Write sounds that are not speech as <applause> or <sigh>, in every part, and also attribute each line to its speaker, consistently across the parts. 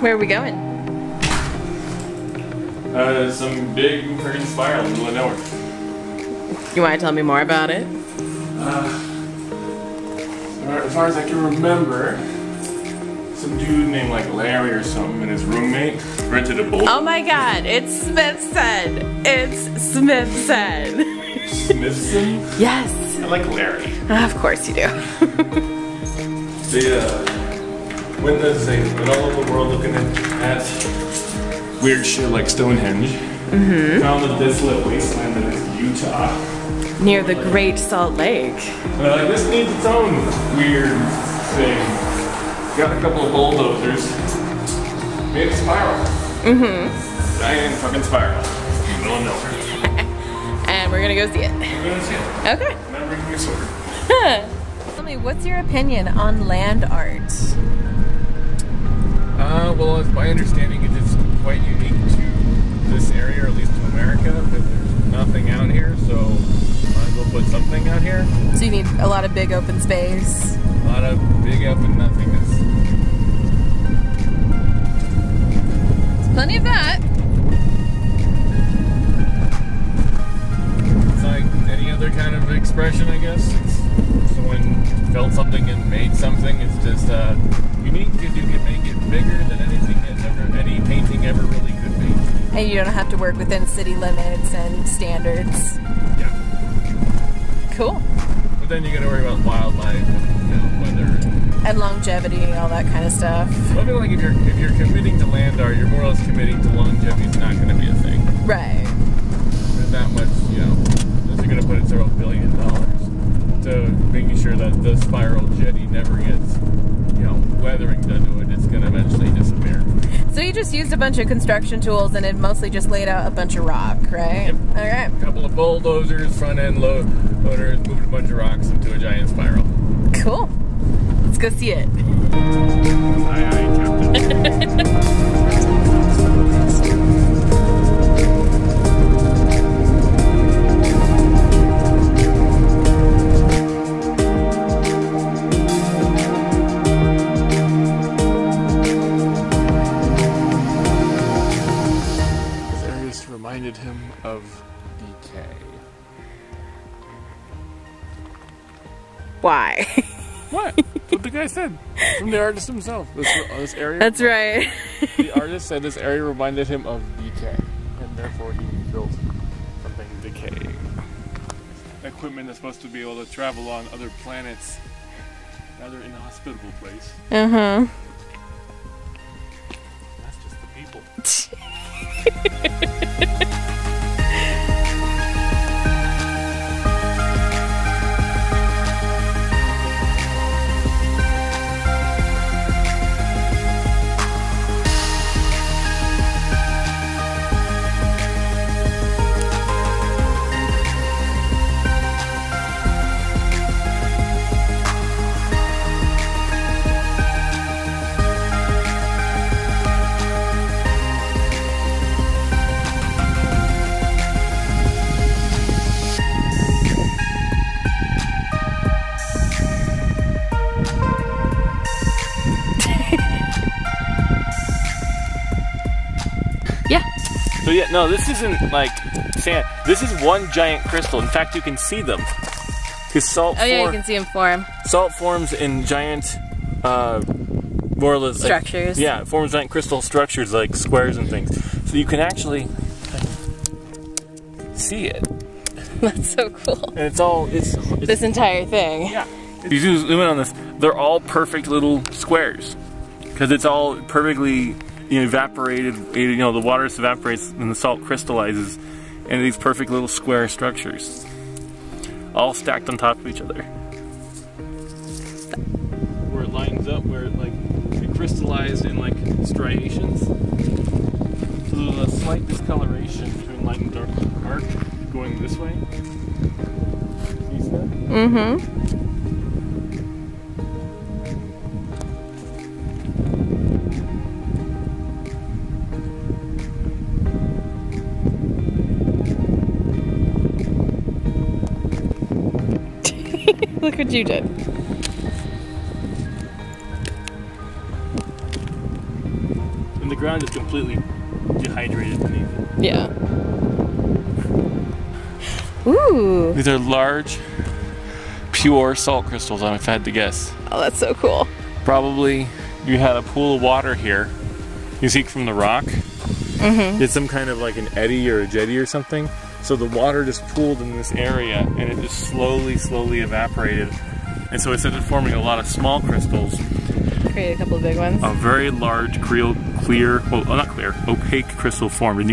Speaker 1: Where are we going?
Speaker 2: Uh, some big freaking spiral in the middle of nowhere.
Speaker 1: You want to tell me more about it?
Speaker 2: As far as I can remember, some dude named like Larry or something and his roommate rented a boat.
Speaker 1: Oh my god, it's Smithson. It's Smithson.
Speaker 2: Smithson?
Speaker 1: yes.
Speaker 2: I like Larry.
Speaker 1: Of course you do. <laughs>
Speaker 2: They uh, as they went all over the world looking at, at weird shit like Stonehenge. Mm-hmm. Found the desolate wasteland that is Utah.
Speaker 1: Near the Great Salt Lake.
Speaker 2: Like, this needs its own weird thing. Got a couple of bulldozers. Made a spiral. Mm-hmm. Giant fucking spiral. Middle of nowhere. <laughs>
Speaker 1: And we're gonna go see it.
Speaker 2: We're gonna see it.
Speaker 1: Okay.
Speaker 2: And I'm bringing a sword.
Speaker 1: Tell me, what's your opinion on land art?
Speaker 2: Uh, well, as my understanding, it is quite unique to this area, or at least to America, because there's nothing out here, so might as well put something out here.
Speaker 1: So you need a lot of big open space.
Speaker 2: A lot of big open nothingness. Unique because you can make it bigger than anything that ever, any painting ever really could be.
Speaker 1: And you don't have to work within city limits and standards.
Speaker 2: Yeah.
Speaker 1: Cool.
Speaker 2: But then you got to worry about wildlife and you know, weather. And,
Speaker 1: And longevity, all that kind of stuff.
Speaker 2: I feel like if you're if you're committing to land art, you're more or less committing to longevity. It's not going to be a thing.
Speaker 1: Right.
Speaker 2: There's not much, you know, unless you're going to put in several billion dollars to making sure that the spiral jetty never gets, you know, weathering done to it. It's going to eventually disappear.
Speaker 1: So you just used a bunch of construction tools and it mostly just laid out a bunch of rock, right?
Speaker 2: Yep.
Speaker 1: All right.
Speaker 2: A couple of bulldozers, front end load loaders, moved a bunch of rocks into a giant spiral.
Speaker 1: Cool. Let's go see it.
Speaker 2: Aye, aye, Captain. <laughs>
Speaker 1: Why?
Speaker 2: What? That's what the guy said from the artist himself. This, this area. <laughs>
Speaker 1: That's right.
Speaker 2: the artist said this area reminded him of decay, and therefore he built something decaying. Equipment that's supposed to be able to travel on other planets, rather inhospitable place.
Speaker 1: Uh huh.
Speaker 2: So yeah, no, this isn't like sand. This is one giant crystal. In fact, you can see them. Because salt,
Speaker 1: Oh yeah, you can see them form.
Speaker 2: salt forms in giant, uh, more or less like-
Speaker 1: Structures.
Speaker 2: yeah, it forms giant crystal structures like squares and things. So you can actually see it, <laughs>
Speaker 1: That's so cool.
Speaker 2: and it's all it's, it's
Speaker 1: This entire thing.
Speaker 2: yeah. If you zoom in on this, they're all perfect little squares because it's all perfectly you know, evaporated. You know, the water evaporates and the salt crystallizes into these perfect little square structures, all stacked on top of each other. Where it lines up, where it like it crystallized in like striations. So there's a slight discoloration between light and dark arc going this way. See that?
Speaker 1: Mm-hmm. Look what you did.
Speaker 2: And the ground is completely dehydrated beneath it.
Speaker 1: Yeah. Ooh.
Speaker 2: These are large, pure salt crystals, if I had to guess.
Speaker 1: Oh, that's so cool.
Speaker 2: Probably you had a pool of water here. You see from the rock.
Speaker 1: Mm-hmm.
Speaker 2: It's some kind of like an eddy or a jetty or something. So the water just pooled in this area and it just slowly, slowly evaporated. And so instead of forming a lot of small crystals,
Speaker 1: Create a couple of big ones.
Speaker 2: a very large, clear, clear well, not clear, opaque crystal formed.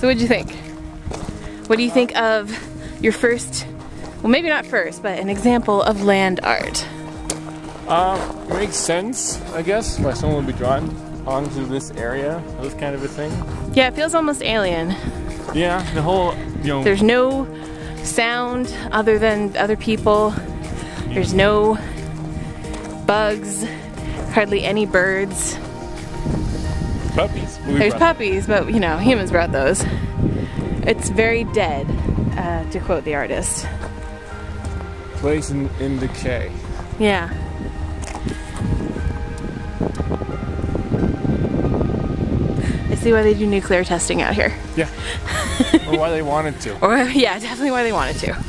Speaker 1: So what'd you think? What do you think of your first, well maybe not first, but an example of land art?
Speaker 2: Um, makes sense, I guess, why someone would be drawn onto this area, this kind of a thing.
Speaker 1: Yeah, it feels almost alien.
Speaker 2: Yeah, the whole, you know,
Speaker 1: There's no sound other than other people. There's no bugs, hardly any birds.
Speaker 2: Puppies. We
Speaker 1: There's puppies, but you know, humans brought those. It's very dead, uh, to quote the artist.
Speaker 2: Place in, in decay.
Speaker 1: Yeah. I see why they do nuclear testing out here.
Speaker 2: Yeah. or why they wanted to. <laughs>
Speaker 1: Or, yeah, definitely why they wanted to.